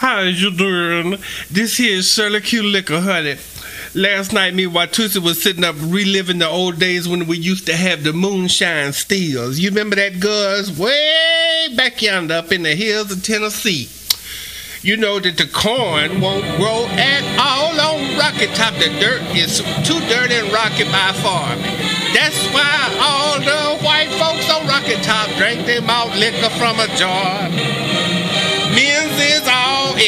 How you doing? This here is Shirley Q Liquor, honey. Last night, me Watusi was sitting up reliving the old days when we used to have the moonshine steals. You remember that, Gus? Way back yonder up in the hills of Tennessee. You know that the corn won't grow at all on Rocky Top. The dirt is too dirty and rocky by farming. That's why all the white folks on Rocky Top drank their malt liquor from a jar.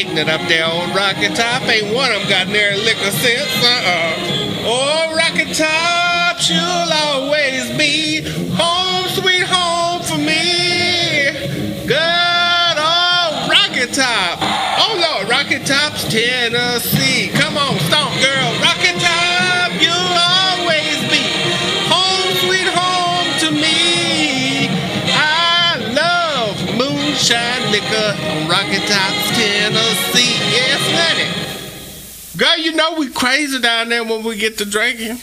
Ignorant up there on Rocky Top. Ain't one of them got near liquor sense. Uh-uh. Oh, Rocky Top, you'll always be home, sweet home for me. Good old Rocky Top. Oh, Lord, Rocky Top's Tennessee. Come on, stomp, moonshine liquor on Rocky Tops, Tennessee. Yes, honey. Girl, you know we crazy down there when we get to drinking.